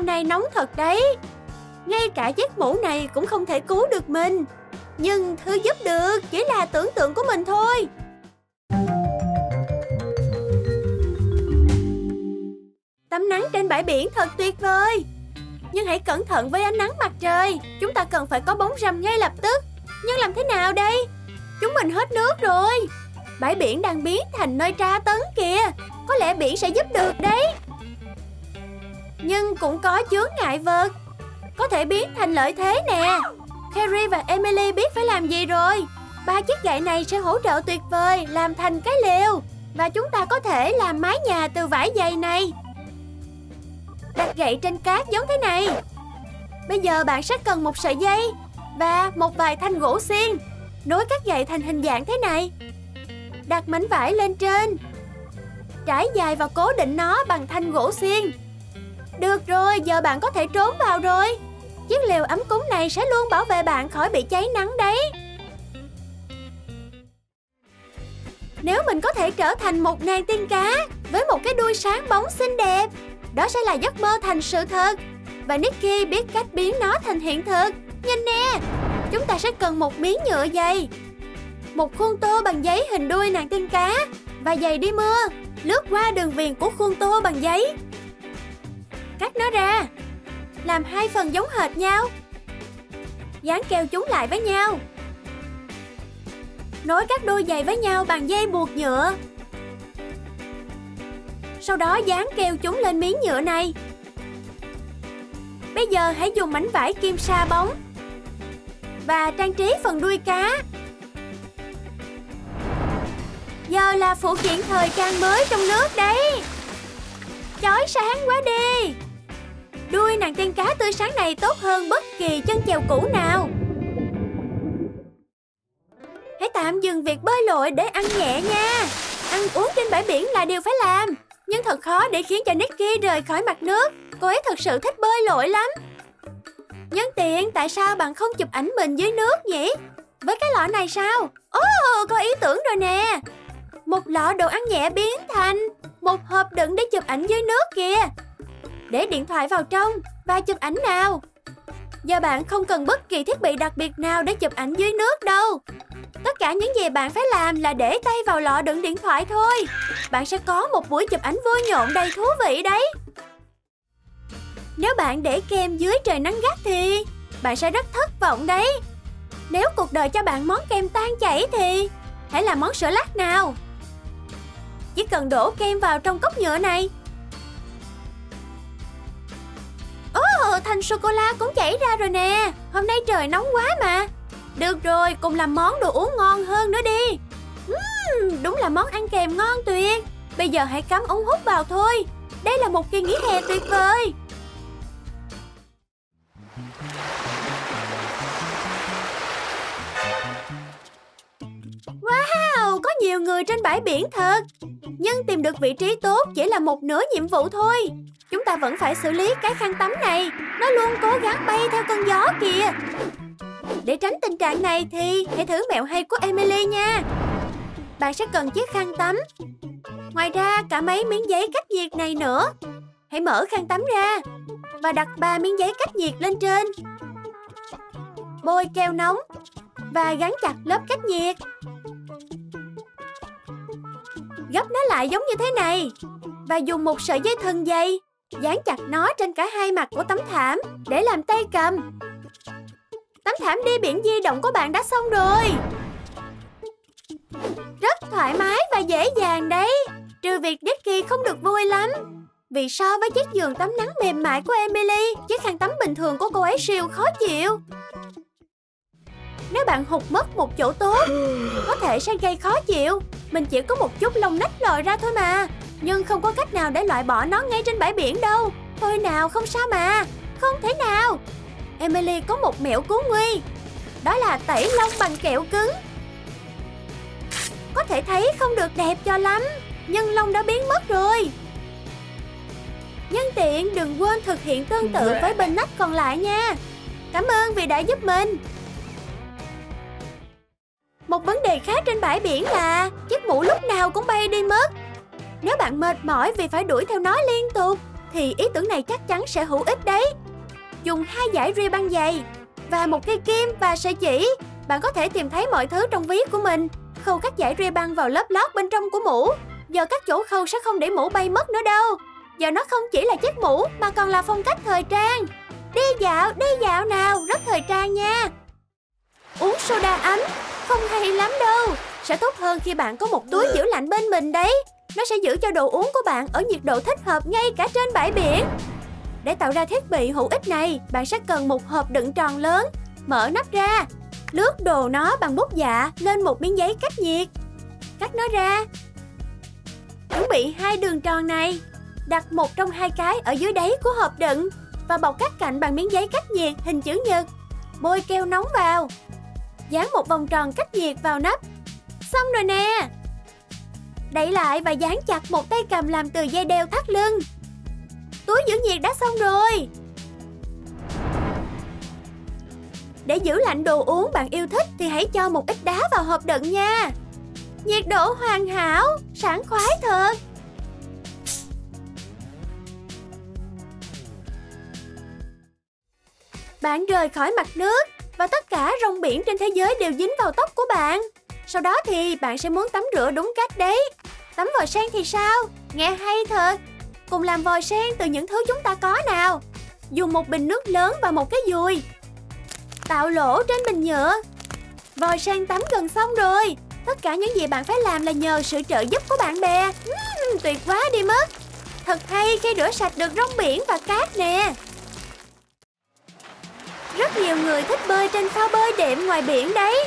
hôm nay nóng thật đấy. Ngay cả chiếc mũ này cũng không thể cứu được mình. Nhưng thứ giúp được chỉ là tưởng tượng của mình thôi. Tắm nắng trên bãi biển thật tuyệt vời. Nhưng hãy cẩn thận với ánh nắng mặt trời. Chúng ta cần phải có bóng râm ngay lập tức. Nhưng làm thế nào đây? Chúng mình hết nước rồi. Bãi biển đang biến thành nơi tra tấn kìa. Có lẽ biển sẽ giúp được đấy. Nhưng cũng có chướng ngại vật. Có thể biến thành lợi thế nè. Carrie và Emily biết phải làm gì rồi. Ba chiếc gậy này sẽ hỗ trợ tuyệt vời làm thành cái lều. Và chúng ta có thể làm mái nhà từ vải dày này. Đặt gậy trên cát giống thế này. Bây giờ bạn sẽ cần một sợi dây và một vài thanh gỗ xiên. Nối các gậy thành hình dạng thế này. Đặt mảnh vải lên trên. Trải dài và cố định nó bằng thanh gỗ xiên. Được rồi, giờ bạn có thể trốn vào rồi. Chiếc lều ấm cúng này sẽ luôn bảo vệ bạn khỏi bị cháy nắng đấy. Nếu mình có thể trở thành một nàng tiên cá với một cái đuôi sáng bóng xinh đẹp, đó sẽ là giấc mơ thành sự thật. Và Nicky biết cách biến nó thành hiện thực. Nhìn nè, chúng ta sẽ cần một miếng nhựa dày, một khuôn tô bằng giấy hình đuôi nàng tiên cá và giày đi mưa, lướt qua đường viền của khuôn tô bằng giấy. Cắt nó ra, làm hai phần giống hệt nhau. Dán keo chúng lại với nhau. Nối các đôi giày với nhau bằng dây buộc nhựa. Sau đó dán keo chúng lên miếng nhựa này. Bây giờ hãy dùng mảnh vải kim sa bóng và trang trí phần đuôi cá. Giờ là phụ kiện thời trang mới trong nước đấy. Chói sáng quá đi. Đuôi nàng tiên cá tươi sáng này tốt hơn bất kỳ chân chèo cũ nào. Hãy tạm dừng việc bơi lội để ăn nhẹ nha. Ăn uống trên bãi biển là điều phải làm. Nhưng thật khó để khiến cho Nicky rời khỏi mặt nước. Cô ấy thật sự thích bơi lội lắm. Nhân tiện, tại sao bạn không chụp ảnh mình dưới nước nhỉ? Với cái lọ này sao? Ồ, oh, có ý tưởng rồi nè. Một lọ đồ ăn nhẹ biến thành một hộp đựng để chụp ảnh dưới nước kìa. Để điện thoại vào trong và chụp ảnh nào. Giờ bạn không cần bất kỳ thiết bị đặc biệt nào để chụp ảnh dưới nước đâu. Tất cả những gì bạn phải làm là để tay vào lọ đựng điện thoại thôi. Bạn sẽ có một buổi chụp ảnh vui nhộn đầy thú vị đấy. Nếu bạn để kem dưới trời nắng gắt thì bạn sẽ rất thất vọng đấy. Nếu cuộc đời cho bạn món kem tan chảy thì hãy làm món sữa lát nào. Chỉ cần đổ kem vào trong cốc nhựa này. Thanh thành sô-cô-la cũng chảy ra rồi nè. Hôm nay trời nóng quá mà. Được rồi, cùng làm món đồ uống ngon hơn nữa đi. Uhm, đúng là món ăn kèm ngon tuyệt. Bây giờ hãy cắm ống hút vào thôi. Đây là một kỳ nghỉ hè tuyệt vời. Wow, có nhiều người trên bãi biển thật. Nhưng tìm được vị trí tốt chỉ là một nửa nhiệm vụ thôi. Chúng ta vẫn phải xử lý cái khăn tắm này. Nó luôn cố gắng bay theo cơn gió kìa. Để tránh tình trạng này thì hãy thử mẹo hay của Emily nha. Bạn sẽ cần chiếc khăn tắm. Ngoài ra, cả mấy miếng giấy cách nhiệt này nữa. Hãy mở khăn tắm ra và đặt ba miếng giấy cách nhiệt lên trên. Bôi keo nóng và gắn chặt lớp cách nhiệt. Gấp nó lại giống như thế này và dùng một sợi dây thừng dây dán chặt nó trên cả hai mặt của tấm thảm để làm tay cầm. Tấm thảm đi biển di động của bạn đã xong rồi. Rất thoải mái và dễ dàng đấy. Trừ việc Dicky không được vui lắm. Vì so với chiếc giường tắm nắng mềm mại của Emily, chiếc khăn tắm bình thường của cô ấy siêu khó chịu. Nếu bạn hụt mất một chỗ tốt, có thể sẽ gây khó chịu. Mình chỉ có một chút lông nách lòi ra thôi mà. Nhưng không có cách nào để loại bỏ nó ngay trên bãi biển đâu. Thôi nào, không sao mà. Không thể nào. Emily có một mẹo cứu nguy. Đó là tẩy lông bằng kẹo cứng. Có thể thấy không được đẹp cho lắm, nhưng lông đã biến mất rồi. Nhân tiện đừng quên thực hiện tương tự với bên nách còn lại nha. Cảm ơn vì đã giúp mình. Một vấn đề khác trên bãi biển là chiếc mũ lúc nào cũng bay đi mất. Nếu bạn mệt mỏi vì phải đuổi theo nó liên tục, thì ý tưởng này chắc chắn sẽ hữu ích đấy. Dùng hai dải ria băng dày và một cây kim và sợi chỉ, bạn có thể tìm thấy mọi thứ trong ví của mình. Khâu các dải ria băng vào lớp lót bên trong của mũ. Giờ các chỗ khâu sẽ không để mũ bay mất nữa đâu. Giờ nó không chỉ là chiếc mũ mà còn là phong cách thời trang. Đi dạo, đi dạo nào, rất thời trang nha. Uống soda ấm, không hay lắm đâu. Sẽ tốt hơn khi bạn có một túi giữ lạnh bên mình đấy. Nó sẽ giữ cho đồ uống của bạn ở nhiệt độ thích hợp ngay cả trên bãi biển. Để tạo ra thiết bị hữu ích này, bạn sẽ cần một hộp đựng tròn lớn. Mở nắp ra, lướt đồ nó bằng bút dạ lên một miếng giấy cách nhiệt. Cắt nó ra. Chuẩn bị hai đường tròn này. Đặt một trong hai cái ở dưới đáy của hộp đựng và bọc các cạnh bằng miếng giấy cách nhiệt hình chữ nhật. Bôi keo nóng vào. Dán một vòng tròn cách nhiệt vào nắp. Xong rồi nè. Đẩy lại và dán chặt một tay cầm làm từ dây đeo thắt lưng. Túi giữ nhiệt đã xong rồi. Để giữ lạnh đồ uống bạn yêu thích thì hãy cho một ít đá vào hộp đựng nha. Nhiệt độ hoàn hảo, sảng khoái thật. Bạn rời khỏi mặt nước và tất cả rong biển trên thế giới đều dính vào tóc của bạn. Sau đó thì bạn sẽ muốn tắm rửa đúng cách đấy. Tắm vòi sen thì sao? Nghe hay thật. Cùng làm vòi sen từ những thứ chúng ta có nào. Dùng một bình nước lớn và một cái dùi. Tạo lỗ trên bình nhựa. Vòi sen tắm gần xong rồi. Tất cả những gì bạn phải làm là nhờ sự trợ giúp của bạn bè. Uhm, tuyệt quá đi mất. Thật hay khi rửa sạch được rong biển và cát nè. Rất nhiều người thích bơi trên phao bơi đệm ngoài biển đấy.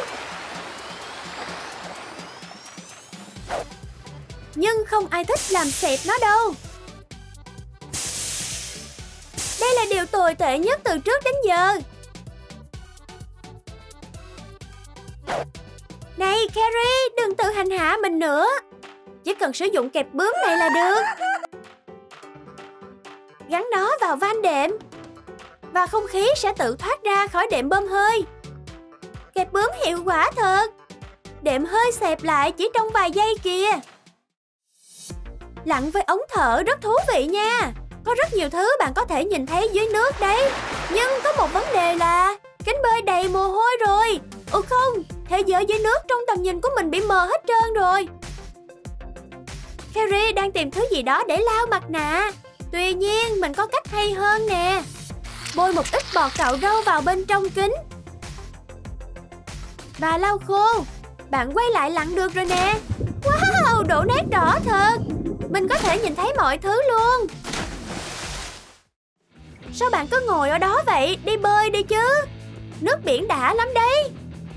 Nhưng không ai thích làm sẹp nó đâu. Đây là điều tồi tệ nhất từ trước đến giờ. Này Carrie, đừng tự hành hạ mình nữa. Chỉ cần sử dụng kẹp bướm này là được. Gắn nó vào van đệm và không khí sẽ tự thoát ra khỏi đệm bơm hơi. Kẹp bướm hiệu quả thật. Đệm hơi xẹp lại chỉ trong vài giây kìa. Lặn với ống thở rất thú vị nha. Có rất nhiều thứ bạn có thể nhìn thấy dưới nước đấy. Nhưng có một vấn đề là cánh bơi đầy mồ hôi rồi. Ừ không, thế giới dưới nước trong tầm nhìn của mình bị mờ hết trơn rồi. Carrie đang tìm thứ gì đó để lau mặt nạ. Tuy nhiên, mình có cách hay hơn nè. Bôi một ít bọt cạo râu vào bên trong kính. Và lau khô. Bạn quay lại lặn được rồi nè. Wow, độ nét đỏ thật. Mình có thể nhìn thấy mọi thứ luôn. Sao bạn cứ ngồi ở đó vậy? Đi bơi đi chứ. Nước biển đã lắm đấy.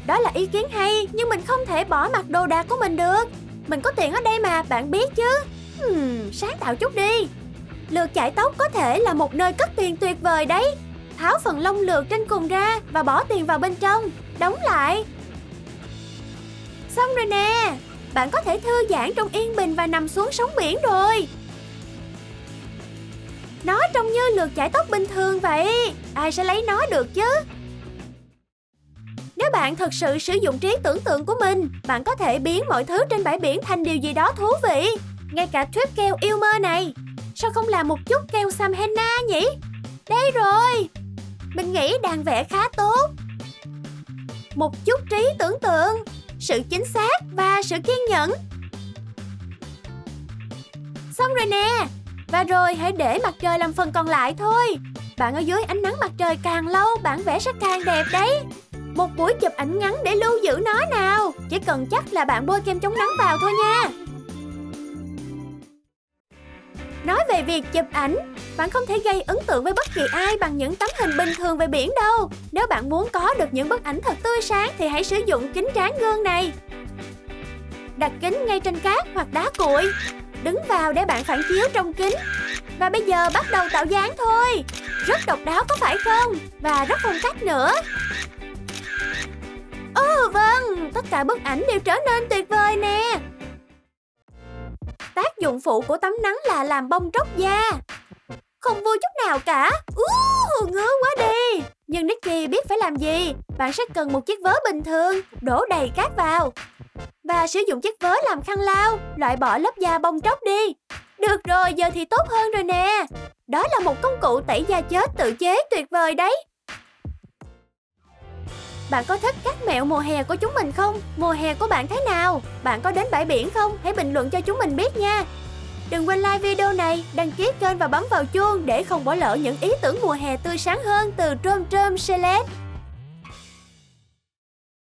Đó là ý kiến hay, nhưng mình không thể bỏ mặc đồ đạc của mình được. Mình có tiền ở đây mà, bạn biết chứ. Hmm, sáng tạo chút đi. Lượt chải tóc có thể là một nơi cất tiền tuyệt vời đấy. Tháo phần lông lượt trên cùng ra và bỏ tiền vào bên trong. Đóng lại. Xong rồi nè. Bạn có thể thư giãn trong yên bình và nằm xuống sóng biển rồi. Nó trông như lượt chải tóc bình thường vậy. Ai sẽ lấy nó được chứ? Nếu bạn thật sự sử dụng trí tưởng tượng của mình, bạn có thể biến mọi thứ trên bãi biển thành điều gì đó thú vị. Ngay cả trip keo yêu mơ này. Sao không làm một chút keo Sam Henna nhỉ? Đây rồi! Mình nghĩ đang vẽ khá tốt. Một chút trí tưởng tượng, sự chính xác và sự kiên nhẫn. Xong rồi nè! Và rồi hãy để mặt trời làm phần còn lại thôi. Bạn ở dưới ánh nắng mặt trời càng lâu, bản vẽ sẽ càng đẹp đấy. Một buổi chụp ảnh ngắn để lưu giữ nó nào Chỉ cần chắc là bạn bôi kem chống nắng vào thôi nha Nói về việc chụp ảnh bạn không thể gây ấn tượng với bất kỳ ai bằng những tấm hình bình thường về biển đâu. Nếu bạn muốn có được những bức ảnh thật tươi sáng Thì hãy sử dụng kính tráng gương này. Đặt kính ngay trên cát hoặc đá cuội. Đứng vào để bạn phản chiếu trong kính. Và bây giờ bắt đầu tạo dáng thôi. Rất độc đáo có phải không? Và rất phong cách nữa. Ồ vâng, tất cả bức ảnh đều trở nên tuyệt vời nè. Tác dụng phụ của tắm nắng là làm bông tróc da. Không vui chút nào cả uh, Ngứa quá đi Nhưng Nicky biết phải làm gì Bạn sẽ cần một chiếc vớ bình thường Đổ đầy cát vào Và sử dụng chiếc vớ làm khăn lau Loại bỏ lớp da bong tróc đi Được rồi, giờ thì tốt hơn rồi nè Đó là một công cụ tẩy da chết tự chế tuyệt vời đấy. Bạn có thích các mẹo mùa hè của chúng mình không? Mùa hè của bạn thế nào? Bạn có đến bãi biển không? Hãy bình luận cho chúng mình biết nha. Đừng quên like video này, đăng ký kênh và bấm vào chuông để không bỏ lỡ những ý tưởng mùa hè tươi sáng hơn từ Trom Trom Select.